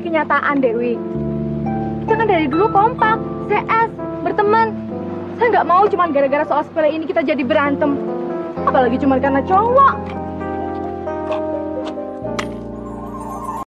jadi kenyataan, Dewi. Kita kan dari dulu kompak, CS, berteman. Saya nggak mau cuma gara-gara soal sepele ini kita jadi berantem. Apalagi cuma karena cowok.